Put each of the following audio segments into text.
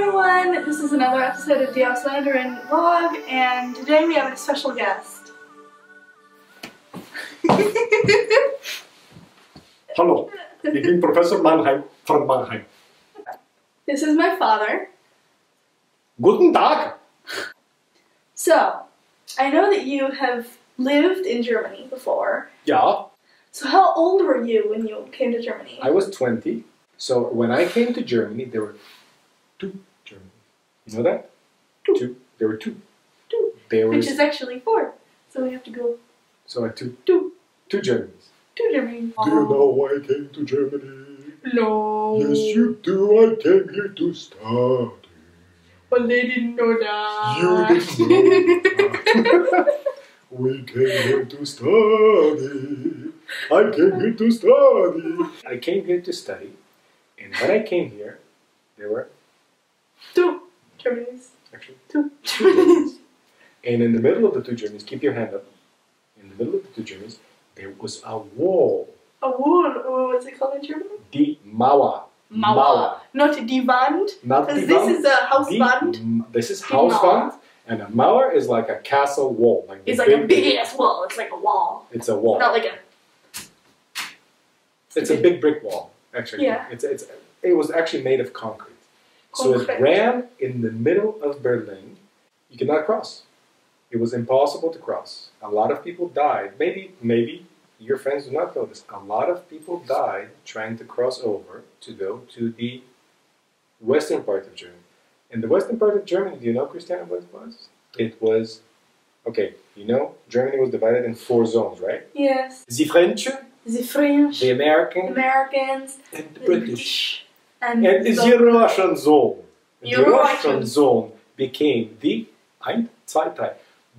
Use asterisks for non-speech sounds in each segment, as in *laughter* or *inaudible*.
everyone, this is another episode of the Ausländerin vlog, and today we have a special guest. Hallo, ik ben professor Mannheim from Mannheim. This is my father. Guten Tag. So, I know that you have lived in Germany before. Ja, So how old were you when you came to Germany? I was 20. So when I came to Germany, there were two Germans. You know that? Two. There were two. Two. There was Which is actually four. So we have to go so I had two two, two Germans. two Germany. Do you know why I came to Germany? No. Yes, you do. I came here to study. But they didn't know that. You didn't know. we came here to study. I came here to study. I came here to study, and when I came here, there were two Germanys. actually Two two Germans. And in the middle of the two Germans, keep your hand up. In the middle of the two Germans, there was a wall. A wall. Oh, what's it called in German? Die Mauer. Mauer. Not die Wand. Not Because die this Wand. is a house Die- band. This is Die Hauswand, and a Mauer is like a castle wall. Like the It's like a big ass wall. It's like a wall. It's a wall. Not like a. It's a big brick wall, actually. Yeah. It's, it's, it was actually made of concrete. So it ran in the middle of Berlin. You could not cross. It was impossible to cross. A lot of people died. Maybe, maybe your friends do not know this. A lot of people died trying to cross over to go to the western part of Germany. In the western part of Germany, do you know, Kristiana, what it was? It was, okay, you know, Germany was divided in four zones, right? Yes. The French, The French, the American, Americans, and the the British. And, And the Russian zone. The Eurasian. Russian zone became the ein, zwei, drei,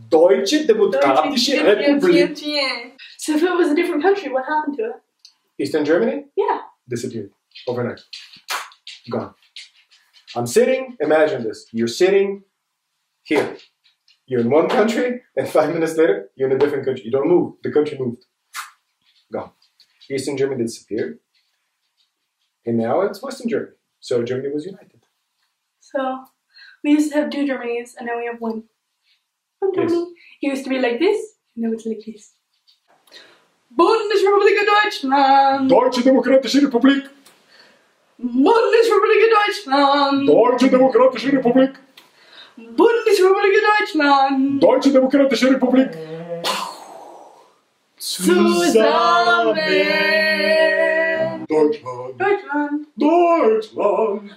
Deutsche Demokratische Republik. So if it was a different country, what happened to it? Eastern Germany Yeah. disappeared overnight. Gone. I'm sitting, imagine this. You're sitting here. You're in one country, and five minutes later, you're in a different country. You don't move. The country moved. Gone. Eastern Germany disappeared. And now it's Western Germany. So Germany was united. So we used to have two Germanys, and now we have one. One Yes. Germany. It used to be like this, and now it's like this. Bundesrepublik Deutschland. Deutsche Demokratische Republik! Bundesrepublik Deutschland. Deutsche Demokratische Republik! Bundesrepublik Deutschland. Deutsche Demokratische Republik! Zusammen. Deutschland! Deutschland.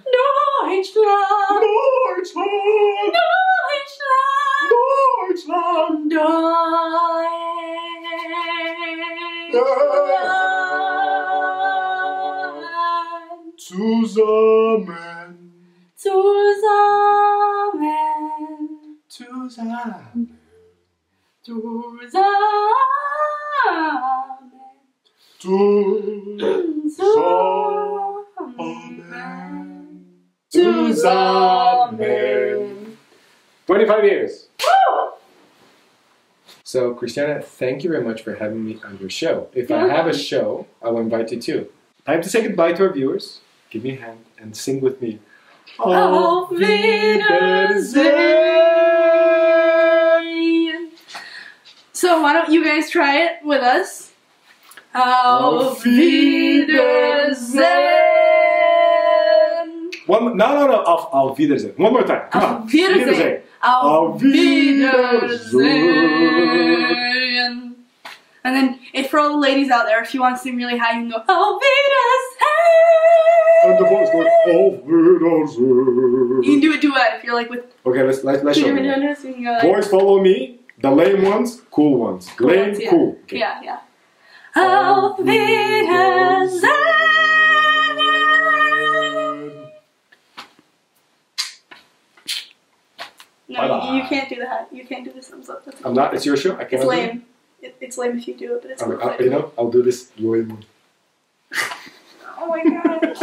Deutschland! Deutschland. Deutschland! Deutschland. Deutschland. Zusammen! Zusammen. Zusammen! Zusammen. Zusammen! Zusammen! 25 years! So, Kristiana, thank you very much for having me on your show. If I have a show, I will invite you too. Time to say goodbye to our viewers. Give me a hand and sing with me. Auf Wiedersehen. So why don't you guys try it with us? Auf Wiedersehen. One, no, no, no. Auf, auf Wiedersehen. One more time. Come on. Auf Wiedersehen. Auf Auf Wiedersehen. And then, if for all the ladies out there, if you want to sing really high, you can go Auf And the boys Wiedersehen. going, Auf You can do a duet if you're like with Okay, let's, let's, let's show different them. genders. Go like, Boys follow me. The lame ones, cool ones. Cool lame, ones, yeah. cool. Okay. Yeah, yeah. Auf Wiedersehen. No, Bye-bye. you, you can't do that. You can't do the thumbs up. That's I'm not, it's your show. I It's cannot do it. lame. It, it's lame if you do it, but it's I'm- I- uh, you know, I'll do this lame one. *laughs* Oh my god.